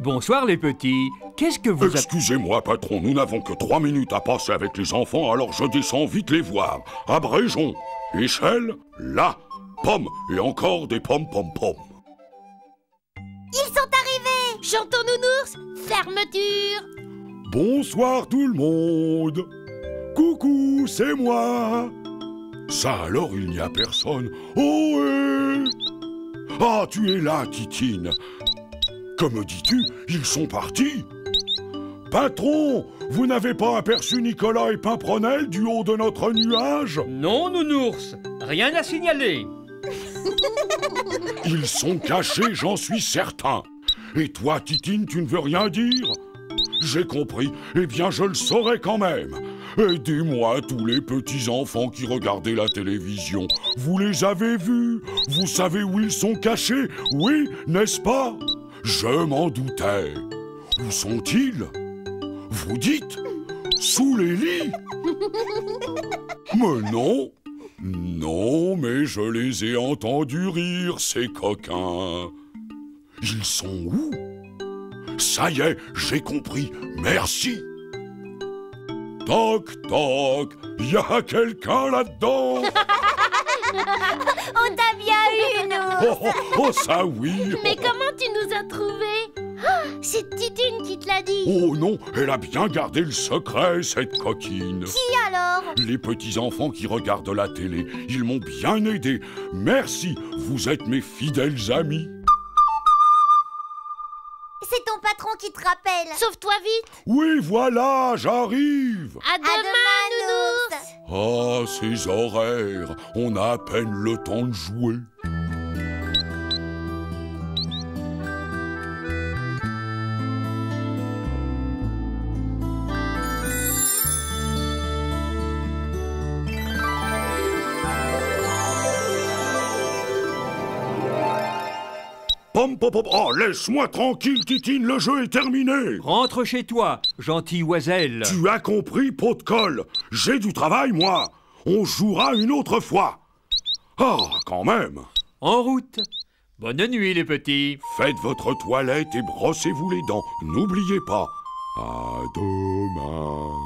Bonsoir les petits. Qu'est-ce que vous... Excusez-moi, patron, nous n'avons que trois minutes à passer avec les enfants, alors je descends vite les voir. Abrégeons. Échelle, là, pomme, et encore des pommes, pommes, pommes. Ils sont arrivés Chantons nounours, fermeture Bonsoir tout le monde. Coucou, c'est moi. Ça alors, il n'y a personne. Oh, hé Ah, tu es là, Titine. Que me dis-tu? Ils sont partis Patron, vous n'avez pas aperçu Nicolas et Pimpronel du haut de notre nuage? Non, nounours, rien à signaler. Ils sont cachés, j'en suis certain. Et toi, Titine, tu ne veux rien dire? J'ai compris. Eh bien, je le saurai quand même. Aidez-moi, tous les petits enfants qui regardaient la télévision. Vous les avez vus? Vous savez où ils sont cachés? Oui, n'est-ce pas? Je m'en doutais. Où sont-ils? Vous dites? Sous les lits? Mais non Non, mais je les ai entendus rire, ces coquins. Ils sont où? Ça y est, j'ai compris. Merci. Toc, toc, y a quelqu'un là-dedans? On t'a bien eu, nous. Oh, oh, oh, ça oui. Mais comment tu nous as trouvés? Ah, C'est Titine qui te l'a dit. Oh non, elle a bien gardé le secret, cette coquine. Qui alors? Les petits-enfants qui regardent la télé, ils m'ont bien aidé. Merci, vous êtes mes fidèles amis. Qui te rappelle. Sauve-toi vite. Oui, voilà, j'arrive. À demain, nounours. Ah, ces horaires, on a à peine le temps de jouer. Pom, pom, pom. Oh, laisse-moi tranquille, Titine, le jeu est terminé. Rentre chez toi, gentil oiselle. Tu as compris, pot de colle. J'ai du travail, moi. On jouera une autre fois. Ah, quand même. En route. Bonne nuit les petits. Faites votre toilette et brossez-vous les dents. N'oubliez pas. À demain.